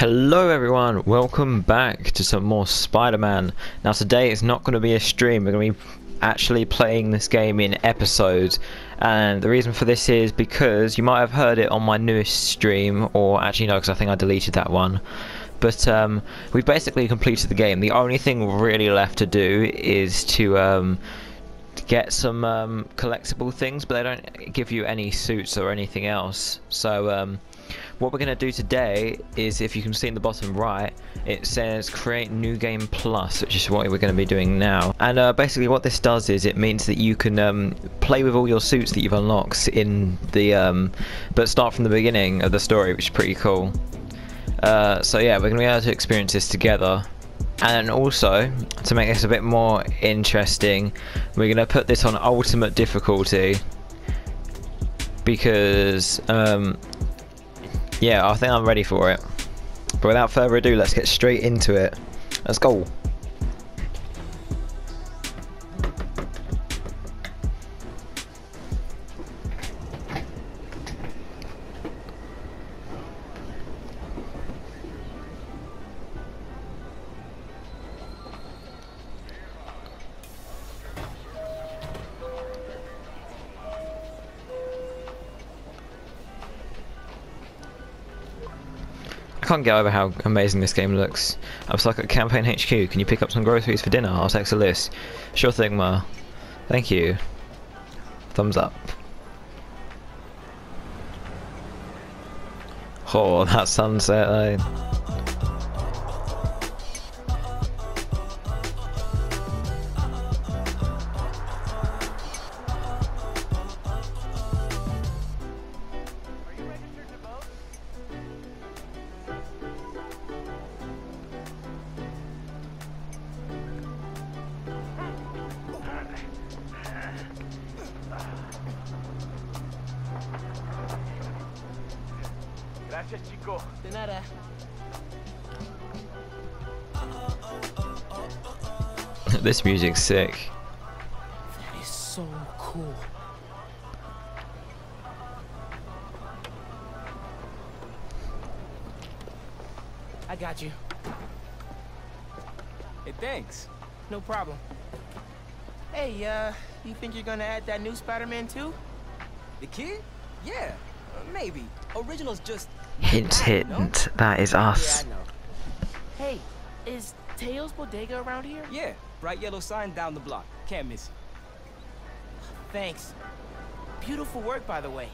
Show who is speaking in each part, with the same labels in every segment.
Speaker 1: Hello everyone, welcome back to some more Spider-Man. Now today it's not going to be a stream, we're going to be actually playing this game in episodes. And the reason for this is because you might have heard it on my newest stream or actually no because I think I deleted that one. But um, we've basically completed the game. The only thing really left to do is to um, get some um, collectible things but they don't give you any suits or anything else. So um, what we're going to do today is, if you can see in the bottom right, it says create new game plus, which is what we're going to be doing now. And uh, basically what this does is it means that you can um, play with all your suits that you've unlocked in the, um, but start from the beginning of the story, which is pretty cool. Uh, so yeah, we're going to be able to experience this together. And also, to make this a bit more interesting, we're going to put this on ultimate difficulty because um, yeah, I think I'm ready for it. But without further ado, let's get straight into it. Let's go. Can't get over how amazing this game looks. I'm stuck at Campaign HQ. Can you pick up some groceries for dinner? I'll text a list. Sure thing, Ma. Thank you. Thumbs up. Oh, that sunset. Eh?
Speaker 2: Gracias, chico.
Speaker 3: De nada.
Speaker 1: this music's sick.
Speaker 3: That is so cool. I got you.
Speaker 2: Hey, thanks.
Speaker 3: No problem. Hey, uh, you think you're gonna add that new Spider-Man too?
Speaker 2: The kid? Yeah, uh, maybe. Original's just...
Speaker 1: Hint, hint. That is us.
Speaker 2: Yeah,
Speaker 3: Hey, is Teo's Bodega around here?
Speaker 2: Yeah, bright yellow sign down the block. Can't miss it.
Speaker 3: Thanks. Beautiful work, by the way.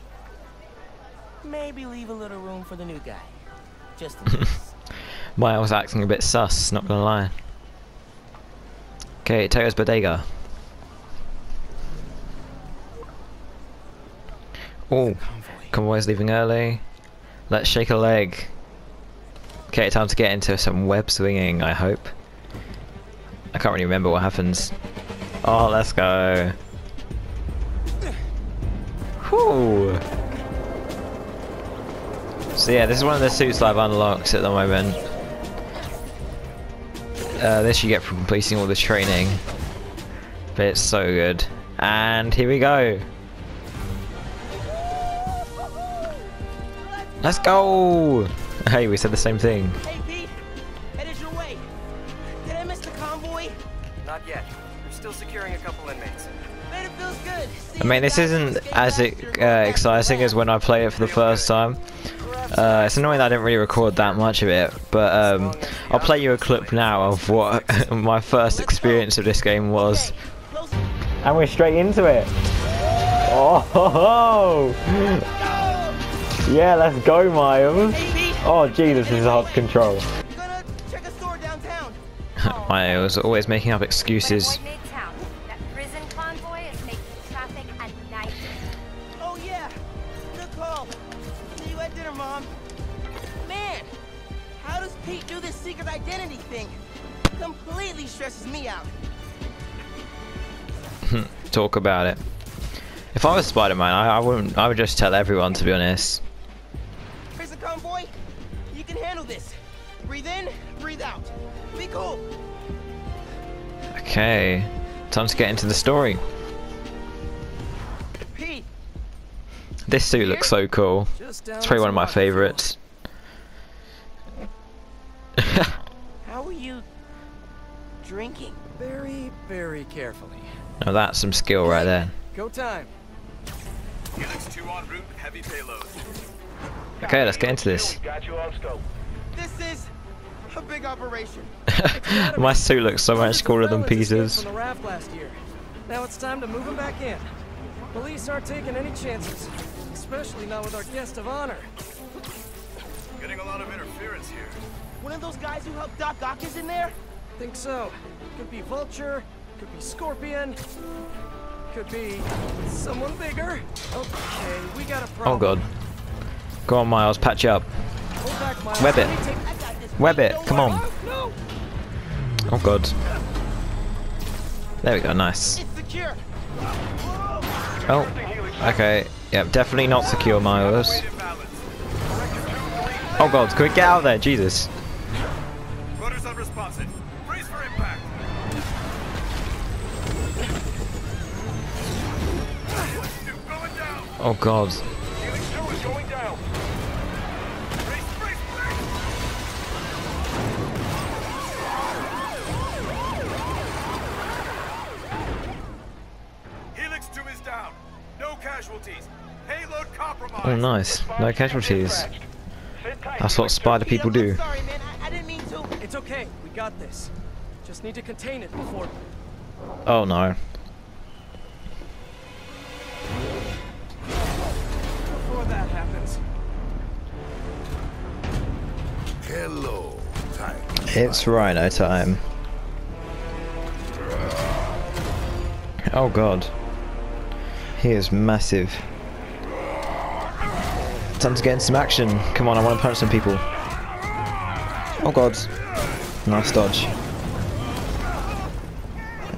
Speaker 3: Maybe leave a little room for the new guy. Just in case.
Speaker 1: Miles acting a bit sus, not gonna lie. Okay, Teo's Bodega. Oh,
Speaker 3: Convoy.
Speaker 1: convoy's leaving early. Let's shake a leg. Okay, time to get into some web swinging, I hope. I can't really remember what happens. Oh, let's go. Whew. So yeah, this is one of the suits I've unlocked at the moment. Uh, this you get from completing all the training. But it's so good. And here we go. Let's go! Hey, we said the same thing.
Speaker 3: Hey, Pete! Headed your way. Did I miss the convoy?
Speaker 4: Not yet. We're still securing a couple inmates.
Speaker 3: Man, it feels good.
Speaker 1: I mean, this isn't as uh, exciting as when I play it for the first time. Uh, it's annoying that I didn't really record that much of it, but um, I'll play you a clip now of what my first experience of this game was. And we're straight into it. Oh, ho, ho. Yeah, let's go, Miles. Oh, Jesus, this is hard to control.
Speaker 3: Gonna check a store downtown.
Speaker 1: Miles always making up excuses.
Speaker 5: Coordinate town. That prison convoy is making traffic a nightmare.
Speaker 3: Oh, yeah. Good call. See you at dinner, Mom. Man, how does Pete do this secret identity thing? Completely stresses me out.
Speaker 1: Talk about it. If I was Spider-Man, I, I wouldn't. I would just tell everyone, to be honest.
Speaker 3: This. Breathe in, breathe out. Be cool.
Speaker 1: Okay, time to get into the story.
Speaker 3: Pete,
Speaker 1: This suit looks so cool. It's probably one of my favorites.
Speaker 3: How are you drinking?
Speaker 4: Very, very carefully.
Speaker 1: Now that's some skill right there.
Speaker 4: Go time.
Speaker 6: Helix 2 en route heavy payload.
Speaker 1: Okay, let's get into this.
Speaker 7: Got you on scope.
Speaker 3: This is a big operation.
Speaker 1: My suit looks so much cooler than
Speaker 4: Relics escaped
Speaker 1: Peter's.
Speaker 4: From the raft last year. Now it's time to move them back in. Police aren't taking any chances, especially not with our guest of honor.
Speaker 6: Getting a lot of interference here.
Speaker 3: One of those guys who helped Doc Ock is in there?
Speaker 4: Think so. Could be Vulture, could be Scorpion, could be someone bigger. Okay, we got a
Speaker 1: Oh god. Go on, Miles, patch up. Web it.
Speaker 4: Let me take-
Speaker 3: I got this.
Speaker 1: Web it, come on. Oh god. There we go, nice. Oh, okay. Yep, definitely not secure, Miles. Oh god, Quick, get out of there? Jesus.
Speaker 6: Rudder's unresponsive. Brace for impact. Going down.
Speaker 1: Oh god. Oh nice. No casualties. That's what spider people do.
Speaker 3: Sorry, man. I, I didn't mean to.
Speaker 4: It's okay. We got this. Just need to contain it before.
Speaker 1: Oh no.
Speaker 4: Before that happens.
Speaker 8: Hello, Tiger.
Speaker 1: It's Rhino time. Oh god. He is massive. Time to get in some action. Come on, I want to punch some people. Oh god. Nice dodge.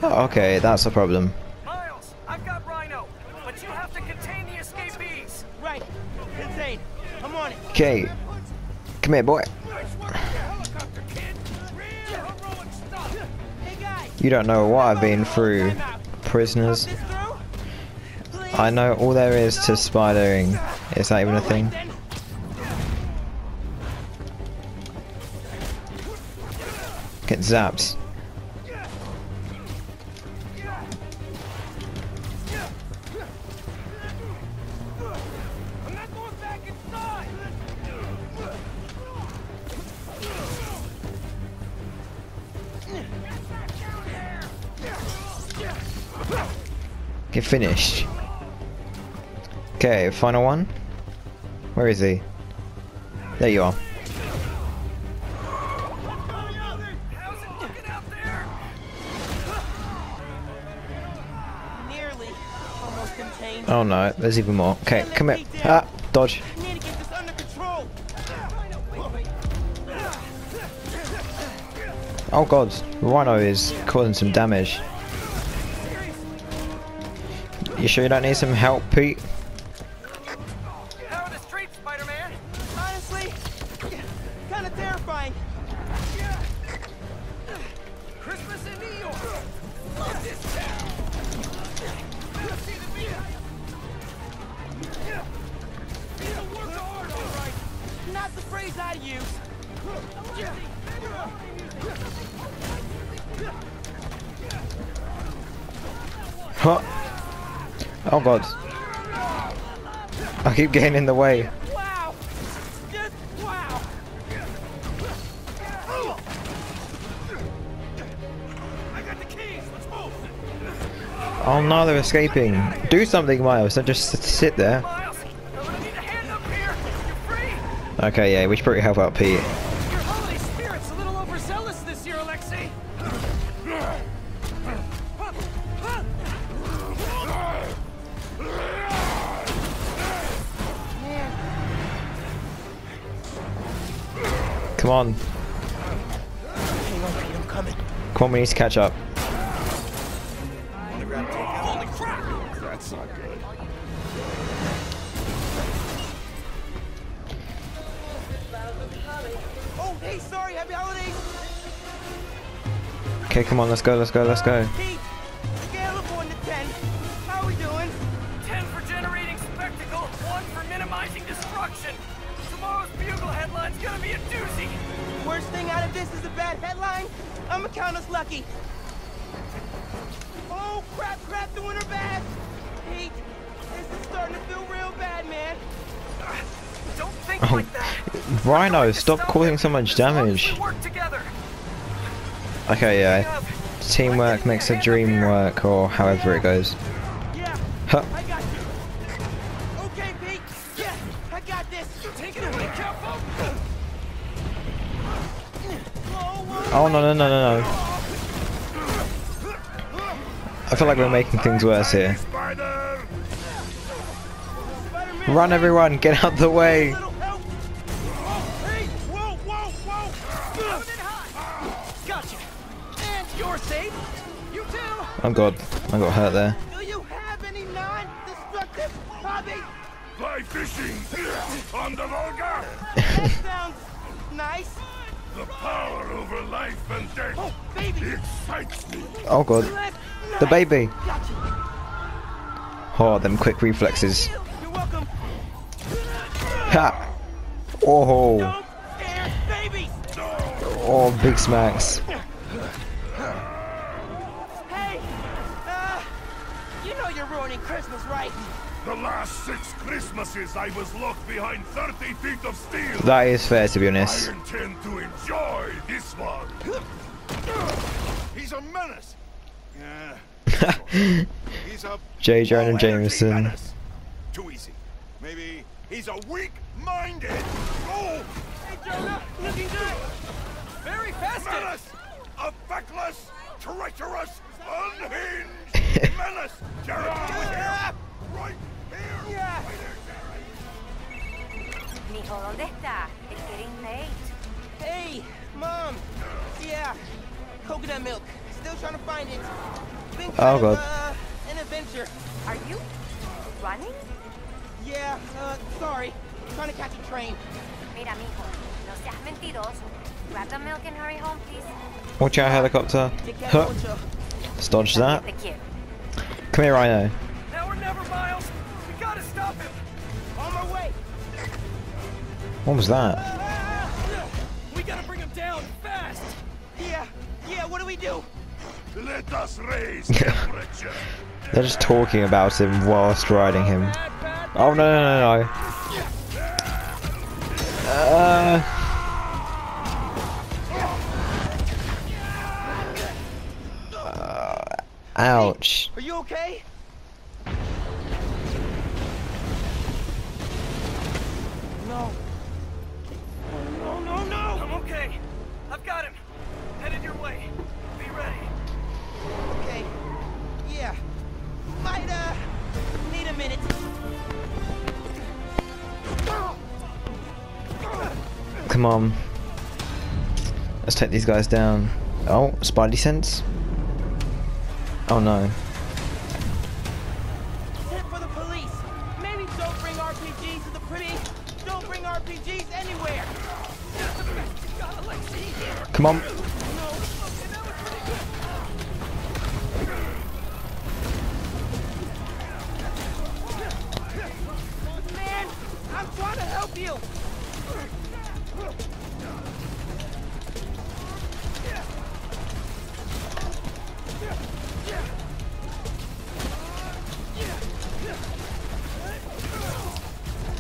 Speaker 1: Oh, okay, that's a problem.
Speaker 4: Miles, I've got Rhino, but you have to contain the escapees.
Speaker 3: Right. Insane. I'm on it.
Speaker 1: Okay. Come here, boy. You don't know what I've been through, prisoners. I know all there is to spidering. Is that even a thing? Get zapped. Get finished. Okay, final one. Where is he? There you are.
Speaker 4: How's it looking out there?
Speaker 3: Nearly. Almost contained.
Speaker 1: Oh no, there's even more. Okay, come here. Ah, dodge.
Speaker 3: I need to get this under control.
Speaker 1: Oh god, Rhino is causing some damage. You sure you don't need some help, Pete? Keep getting in the way.
Speaker 3: Wow. Just wow.
Speaker 6: I got the keys. Let's move.
Speaker 1: Oh no, they're escaping. Do something, Miles. Don't just sit there.
Speaker 4: Miles, I'm gonna need a hand up here. You're free.
Speaker 1: Okay, yeah, we should probably help out Pete. Come on.
Speaker 3: Hang on, Pete. I'm coming.
Speaker 1: Come on, we need to catch up.
Speaker 6: Holy crap! That's not good.
Speaker 3: Oh, hey, sorry. Happy holidays.
Speaker 1: Okay, come on, let's go, let's go, let's go.
Speaker 3: Pete, scale of 1 to 10. How we doing?
Speaker 4: 10 for generating spectacle, 1 for minimizing destruction. Tomorrow's Bugle headline's gonna be a doozy.
Speaker 3: Out of this is a bad headline, I'ma count us lucky. Oh, crap, crap, doing her bad. Pete, this is starting to feel real bad, man.
Speaker 4: Don't think
Speaker 1: Oh,
Speaker 4: like that.
Speaker 1: Rhino, stop causing so much
Speaker 4: As long as
Speaker 1: damage.
Speaker 4: we work together.
Speaker 1: Okay, yeah. Teamwork makes the dream work, or however it goes. Huh. Oh no no no no no! I feel like we're making things worse here. Run everyone, get out the way!
Speaker 3: Oh, hey, whoa, whoa, whoa.
Speaker 4: Gotcha. And you're safe. You too.
Speaker 1: Oh god, I got hurt there.
Speaker 3: Do you have any non-destructive hobbies?
Speaker 8: Fly fishing! On the Volga!
Speaker 3: That sounds nice.
Speaker 8: The power over life and death
Speaker 3: Oh, baby.
Speaker 8: excites me!
Speaker 1: Oh god, the baby! Oh, them quick reflexes.
Speaker 3: You're welcome.
Speaker 1: Ha! Oh,
Speaker 3: Don't scare babies.
Speaker 1: oh, big smacks.
Speaker 3: Know Christmas, right?
Speaker 8: The last six Christmases I was locked behind 30 feet of steel!
Speaker 1: That is fair to be honest.
Speaker 8: I
Speaker 1: honest.
Speaker 8: intend to enjoy this one! He's a menace! He's a
Speaker 1: J. Jonah
Speaker 8: low-energy
Speaker 1: Jameson.
Speaker 8: menace. Too easy. Maybe he's a weak-minded. Oh,
Speaker 3: Hey, Jonah, looking good.
Speaker 4: Very festive.
Speaker 8: menace! A feckless, treacherous, unhinged menace! Jared,
Speaker 3: Ah,
Speaker 8: right here!
Speaker 3: yeah.
Speaker 5: Mijo, ¿dónde está? It's getting late.
Speaker 3: Hey, mom. Yeah, coconut milk. Still trying to find it. Been
Speaker 1: Oh,
Speaker 3: kind of,
Speaker 1: God.
Speaker 3: uh, an adventure.
Speaker 5: Are you running?
Speaker 3: Yeah, uh, sorry. Trying to catch a train.
Speaker 5: Mira, mijo, no seas mentiroso. Grab the milk and hurry home, please.
Speaker 1: Watch out, helicopter. Huh.
Speaker 3: mucho.
Speaker 1: Let's dodge that.
Speaker 5: Te quiero.
Speaker 1: Come here, Rhino.
Speaker 4: Now or never, Miles. We gotta stop him.
Speaker 3: On my way.
Speaker 1: What was that?
Speaker 4: We gotta bring him down fast.
Speaker 3: yeah, yeah, what do we do?
Speaker 8: Let us raise temperature.
Speaker 1: They're just talking about him whilst riding him.
Speaker 4: Bad, bad.
Speaker 1: Oh no no no no! Uh, uh, ouch.
Speaker 3: Are you okay? No. No, no, no!
Speaker 4: I'm okay. I've got him. Headed your way. Be ready.
Speaker 3: Okay. Yeah. Might, uh, need a minute.
Speaker 1: Come on. Let's take these guys down. Oh, Spidey sense? Oh no.
Speaker 3: For the police. Maybe don't bring RPGs to the pretty. Don't bring RPGs anywhere.
Speaker 1: Come on.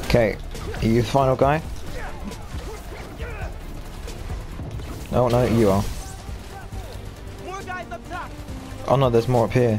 Speaker 1: Okay, are you the final guy? Oh no, you are. Oh no, there's more up here.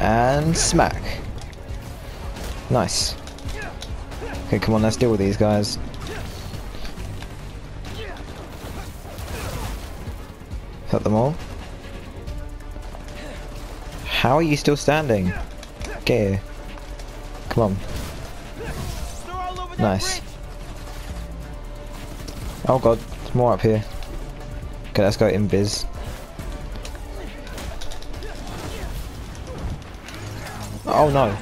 Speaker 3: And
Speaker 1: smack. Nice. Okay, come on, let's deal with these guys. Hit them all. How are you still standing? Here. Come on. Nice. Oh god, more up here. Okay, let's go in biz. Oh no.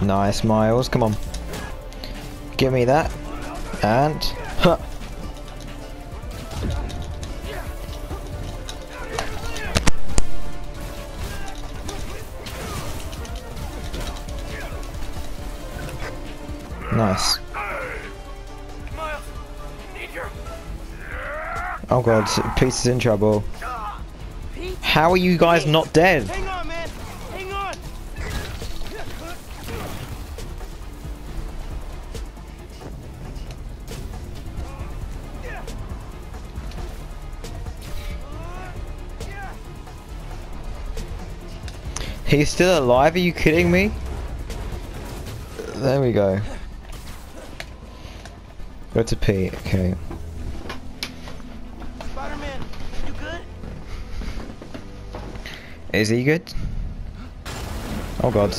Speaker 1: Nice, Miles. Come on. Give me that. And. Huh. Nice. Oh god, Peter's in trouble. How are you guys not dead?
Speaker 3: hang on, man. Hang on.
Speaker 1: He's still alive? Are you kidding me? There we go. Go to P. Okay. Is he good? Oh god.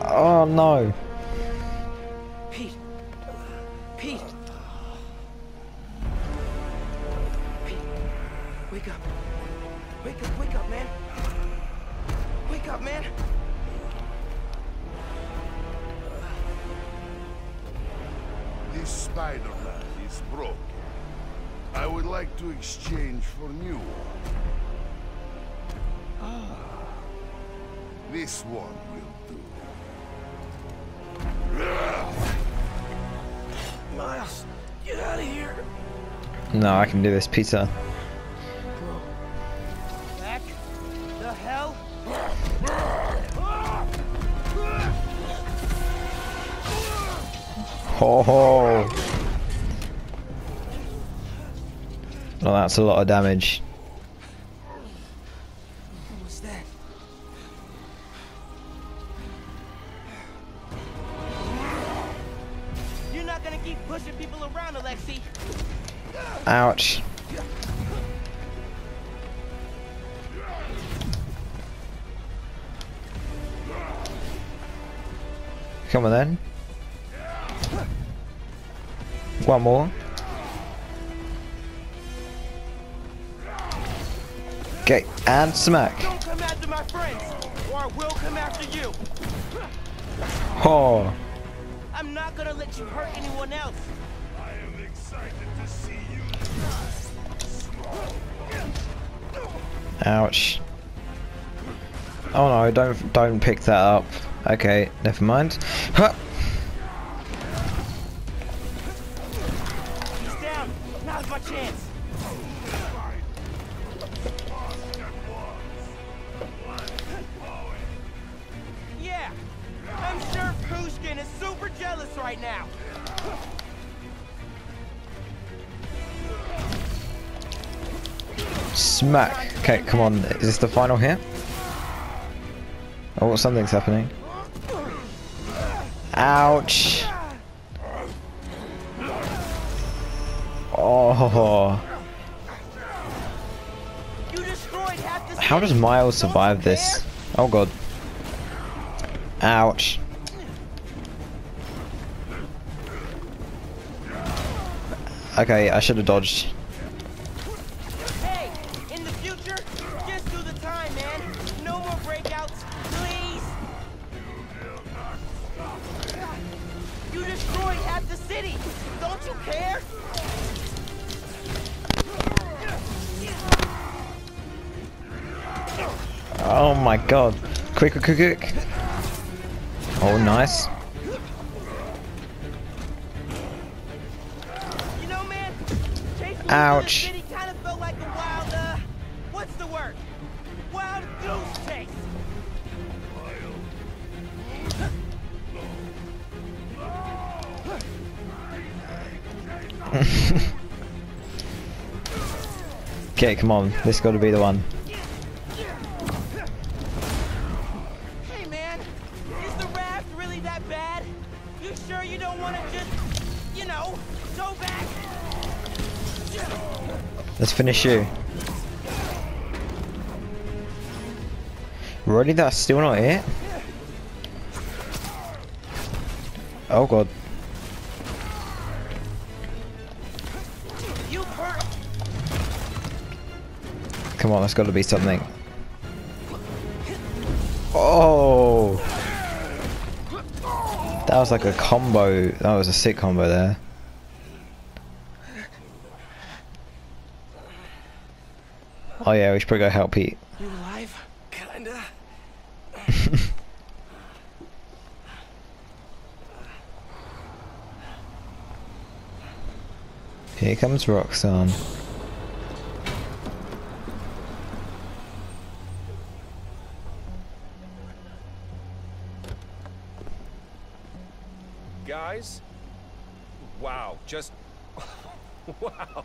Speaker 1: Oh no. No, I can do this, Peter.
Speaker 3: Back the hell?
Speaker 1: Ho ho. Well, that's a lot of damage. Ouch. Come on then. One more. Okay, and smack.
Speaker 3: Don't come after my friends, or I will come after you.
Speaker 1: Oh,
Speaker 3: I'm not gonna let you hurt anyone else.
Speaker 1: Ouch. Oh no, don't don't pick that up. Okay, never mind. Huh. Smack. Okay, come on. Is this the final hit? Oh, something's happening. Ouch. Oh. How does. Miles survive this? Oh god. Ouch. Okay, I should have dodged. Oh my god. Quick, quick, quick, quick. Oh, nice.
Speaker 3: You know, man,
Speaker 1: Ouch.
Speaker 3: through the city kind of like wild, uh, what's the word? Wild goose chase.
Speaker 1: Okay, come on. This got to be the one. finish you. Really, that's still not it? Oh god. Come on, that's gotta be something. Oh! That was like a combo. That was a sick combo there. Oh yeah, we should probably go help Pete.
Speaker 4: You alive? Kinda.
Speaker 1: Here comes Roxxon.
Speaker 9: Guys? Wow, just... wow.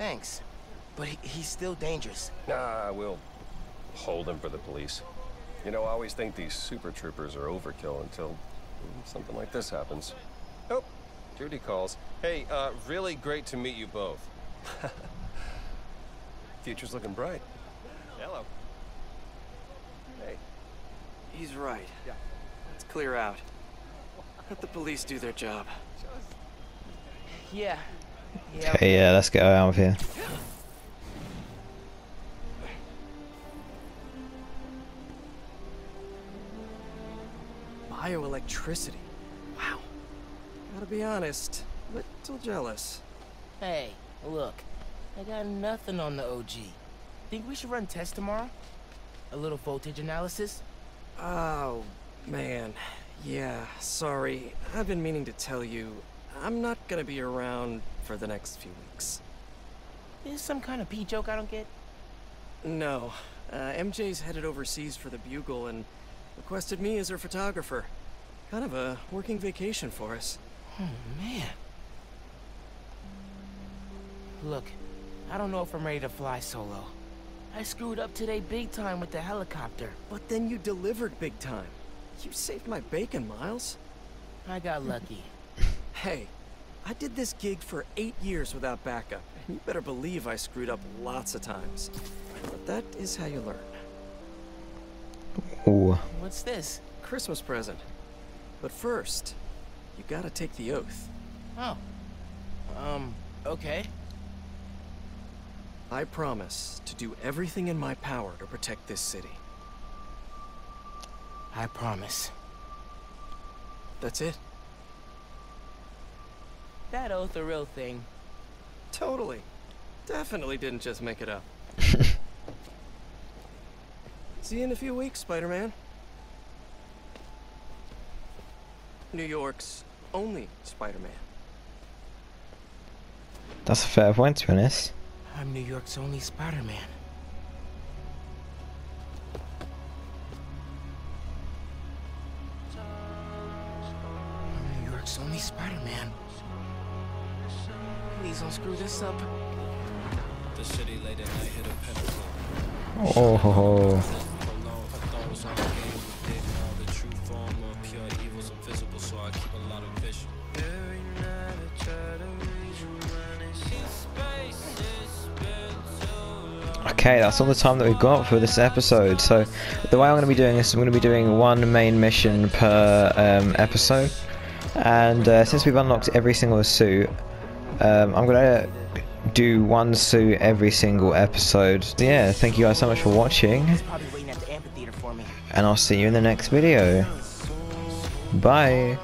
Speaker 3: Thanks. But he, he's still dangerous.
Speaker 9: Nah, we'll hold him for the police. You know, I always think these super troopers are overkill until something like this happens. Oh, Judy calls. Hey, uh, really great to meet you both. Future's looking bright. Hello. Hey.
Speaker 4: He's right. Yeah. Let's clear out. Let the police do their job.
Speaker 3: Yeah. Yeah.
Speaker 1: Okay, yeah, let's get out of here.
Speaker 4: Bioelectricity. Wow. Gotta be honest, little jealous.
Speaker 3: Hey, look. I got nothing on the OG. Think we should run tests tomorrow? A little voltage analysis?
Speaker 4: Oh, man. Yeah, sorry. I've been meaning to tell you. I'm not gonna be around for the next few weeks.
Speaker 3: Is some kind of pee joke I don't get?
Speaker 4: No. Uh, MJ's headed overseas for the Bugle and requested me as her photographer. Kind of a working vacation for us.
Speaker 3: Oh, man. Look, I don't know if I'm ready to fly solo. I screwed up today big time with the helicopter.
Speaker 4: But then you delivered big time. You saved my bacon, Miles.
Speaker 3: I got lucky.
Speaker 4: Hey, I did this gig for eight years without backup, and you better believe I screwed up lots of times. But that is how you learn.
Speaker 1: Ooh.
Speaker 3: What's this?
Speaker 4: Christmas present. But first, you gotta take the oath.
Speaker 3: Oh. Um, okay.
Speaker 4: I promise to do everything in my power to protect this city.
Speaker 3: I promise.
Speaker 4: That's it.
Speaker 3: That oath a real thing.
Speaker 4: Totally. Definitely didn't just make it up. See you in a few weeks, Spider-Man. New York's only Spider-Man.
Speaker 1: That's a fair point, to be honest.
Speaker 3: I'm New York's only Spider-Man. I'm New York's only Spider-Man. Please don't screw this up.
Speaker 10: The city late at night hit a pinnacle.
Speaker 1: Oh. ho, ho.
Speaker 10: Alone, I thought it was all a game, but didn't know the true form of pure evil's invisible, so I keep a lot of vision. Every night I try to reason when it's in space, it's been too long.
Speaker 1: Okay, that's all the time that we've got for this episode. So, the way I'm going to be doing this, I'm going to be doing one main mission per um, episode. And uh, since we've unlocked every single suit, um, I'm going to do one suit every single episode. Yeah, thank you guys so much for watching.
Speaker 3: He's probably waiting at the amphitheater for.
Speaker 1: And I'll see you in the next video. Bye.